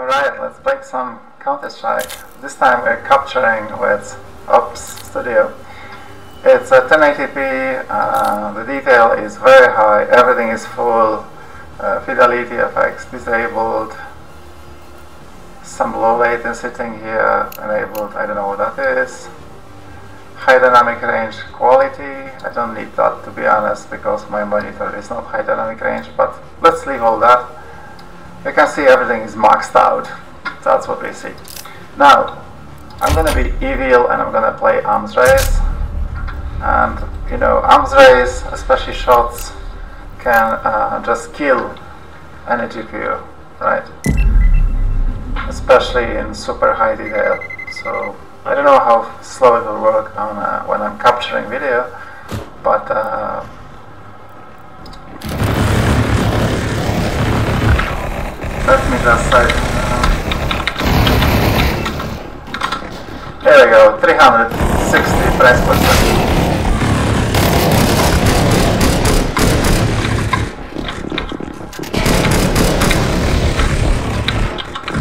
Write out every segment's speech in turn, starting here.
Alright, let's play some Counter-Strike. This time we're capturing with OBS Studio. It's a 1080p, uh, the detail is very high, everything is full, uh, fidelity effects disabled, some low latency thing here enabled, I don't know what that is. High dynamic range quality, I don't need that to be honest because my monitor is not high dynamic range, but let's leave all that you can see everything is maxed out. That's what we see. Now, I'm gonna be evil and I'm gonna play arms race. And, you know, arms race, especially shots, can uh, just kill any GPU, right? Especially in super high detail. So, I don't know how slow it will work on uh, when I'm capturing video, but uh, Let me just say. There we go, 360 frames per second.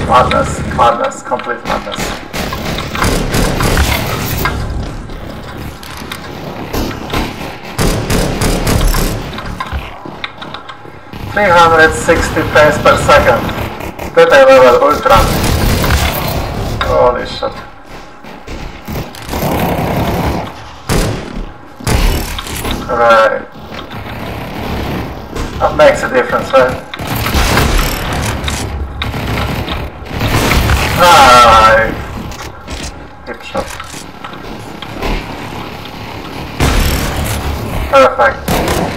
Madness, madness, complete madness. Three hundred sixty frames per second. Detail level ultra. Holy shit. Right. That makes a difference, right? Right. Hip shot. Perfect.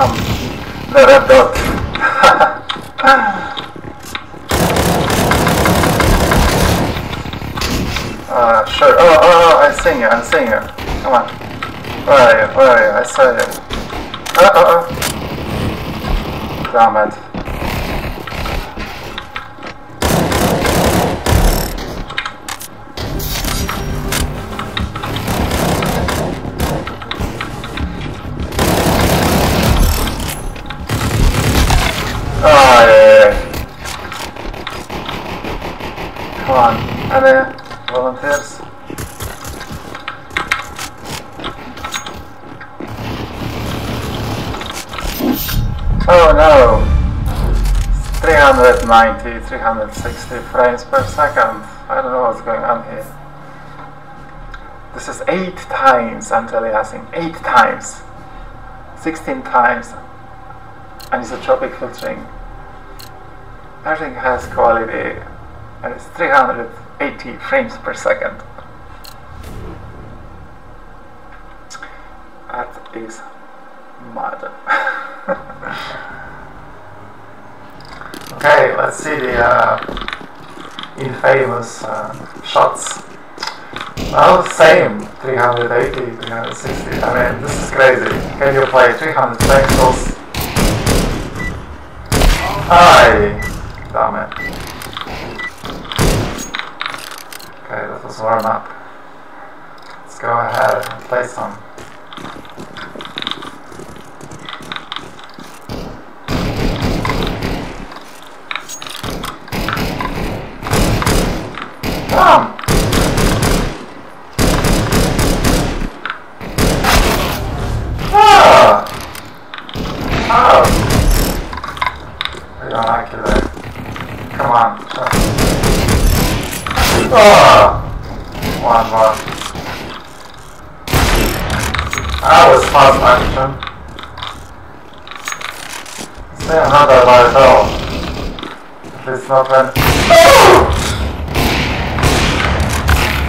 Um, the red uh, sure. Oh, oh, oh, I see you, I see you. Come on. Where are you? Where are you? I saw you. Oh, oh, oh. Damn it. On, Anna, volunteers. Oh no! 390, 360 frames per second. I don't know what's going on here. This is 8 times anti-aliasing. 8 times. 16 times anisotropic filtering. Everything has quality and it's 380 frames per second. That is mad. okay, let's see the uh, infamous uh, shots. Well, same, 380, 360. I mean, this is crazy. Can you play 300 pixels Hi! Damn it. Okay, that was warm up. Let's go ahead and play some. Damn! Ah! Oh! I don't like there. Come on. Oh! One more. Ah, that was fast action. That. At least not when... Oh!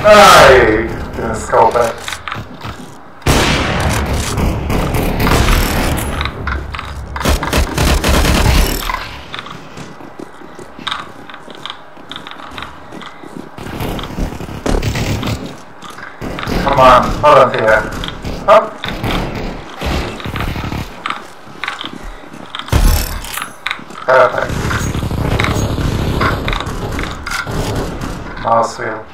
I didn't scope it. on. Hold up here. Up. Perfect. Mouse wheel.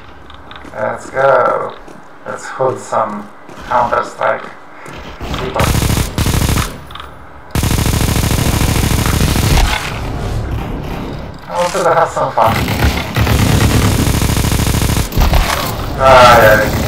Let's go. Let's hood some Counter-Strike. People. have some fun. Ah, yeah.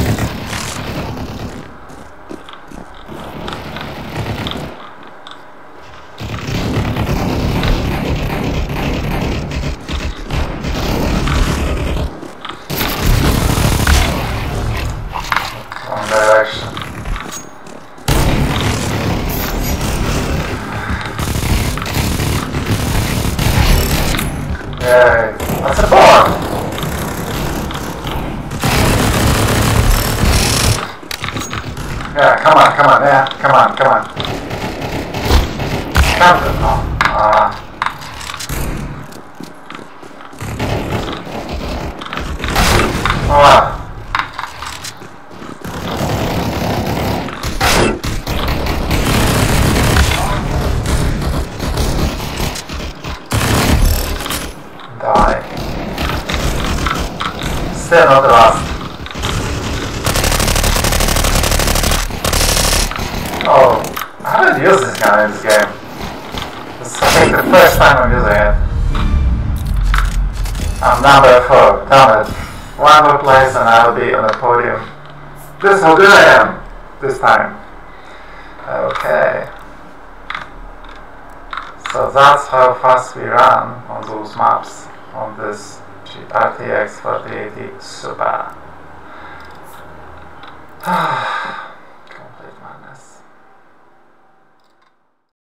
That's a bomb! Yeah, come on, come on, yeah, come on, come on. Come on. Not the last. Oh, I haven't used this gun in this game. This is I the first time I'm using it. I'm number four, damn it. One more place and I'll be on the podium. This is how good I am this time. Okay. So that's how fast we run on those maps on this RTX 4080 Super.